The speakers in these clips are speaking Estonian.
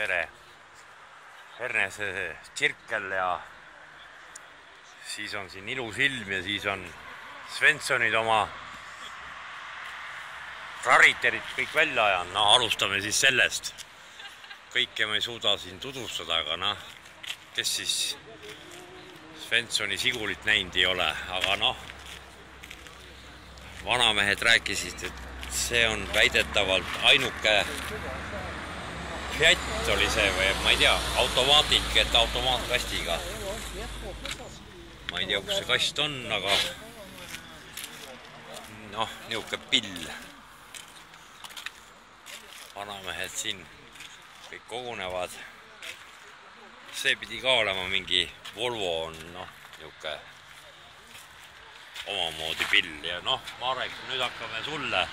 pere. Hernese tsirkel ja siis on siin ilus ilm ja siis on Svenssonid oma rariterid kõik välja ajanud, no alustame siis sellest. kõike ma ei suuda siin tutvustada, aga noh, kes siis Svenssoni sigulit näinud ei ole, aga noh, vanamehed rääkisid, et see on väidetavalt ainuke Fiat oli see või ma ei tea, automaatik, et automaatkastiga. ma ei tea, kus see kast on, aga noh, niisugune pill. vanamehed siin kõik kogunevad. see pidi ka olema mingi Volvo on noh, niisugune omamoodi pill ja noh, Marek, nüüd hakkame sulle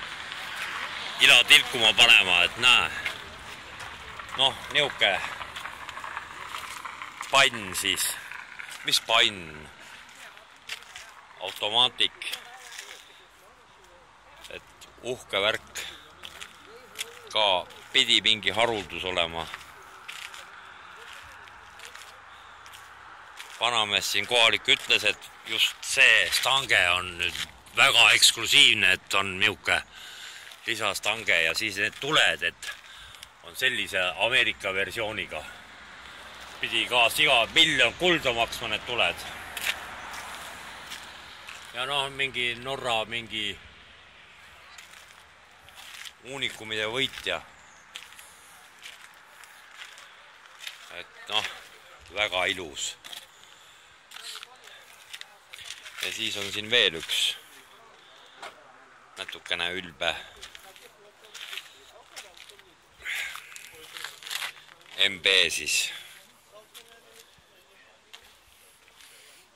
ila tilkuma panema, et näe. Noh, niisugune pann siis, mis pann? automaatik. et uhke värk. ka pidi mingi haruldus olema vanamees siin kohalik ütles, et just see stange on nüüd väga eksklusiivne, et on niisugune lisastange ja siis need tuled, et on sellise Ameerika versiooniga. pidi ka siga miljon kulda maksma need tuled. ja noh, mingi Norra mingi uunikumide võitja. et noh, väga ilus ja siis on siin veel üks natukene ülbe MB siis.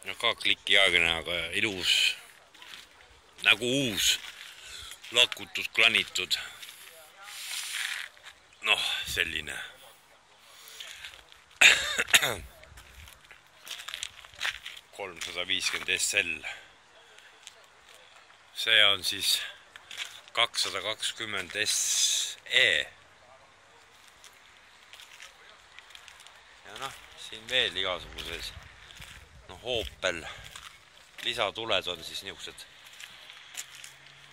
noh, ka klikiaegne, aga ilus nagu uus, lakutud, klanitud. noh, selline kolmsada viiskümmend SL. see on siis kakssada kakskümmend SE. Noh, siin veel igasuguses, noh, Opel. Lisatuled on siis niisugused,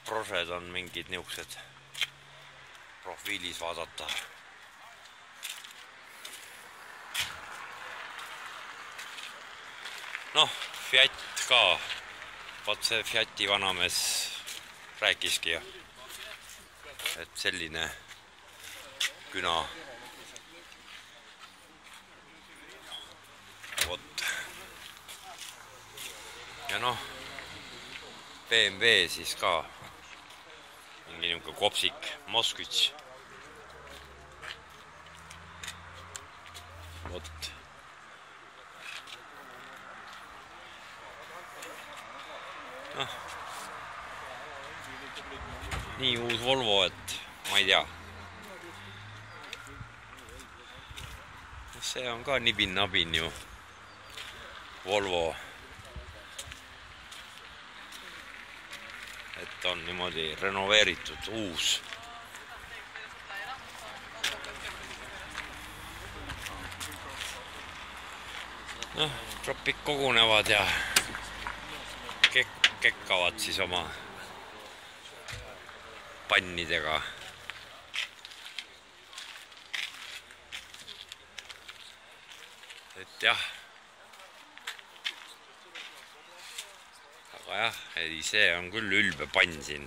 prosed on mingid niisugused profiilis vaadata. Noh, Fiat ka, vot see Fiati vanamees rääkiski ju, et selline küna. vot. Ja noh, BMW siis ka, mingi niisugune kopsik, Moskvitš. vot noh, nii uus Volvo, et ma ei tea. see on ka nibin-nabin ju, Volvo. Et on niimoodi renoveeritud, uus noh, tropid kogunevad ja kek-, kekkavad siis oma pannidega. et jah. Aga jah, ei, see on küll ülbe pann siin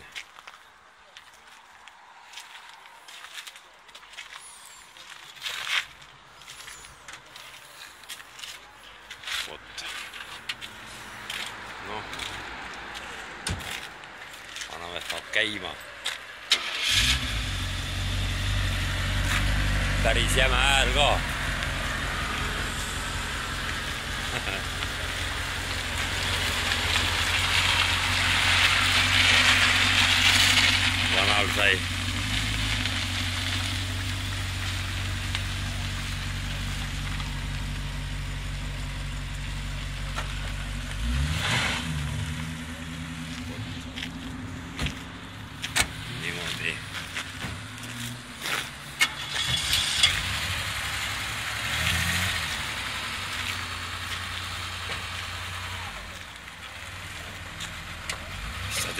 vot. noh, vanamees paneb käima. päris jäme hääl ka. I would say.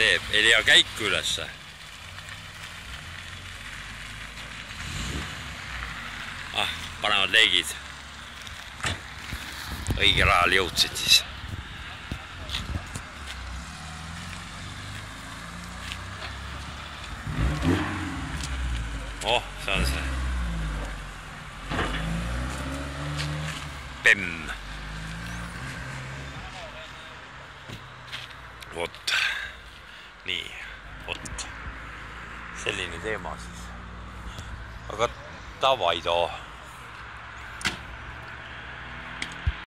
teeb, ei leia käiku ülesse ah, panevad leegid. õigel ajal jõudsid siis oh, see on see. Bemm. vot, nii, vot selline teema siis. aga davai too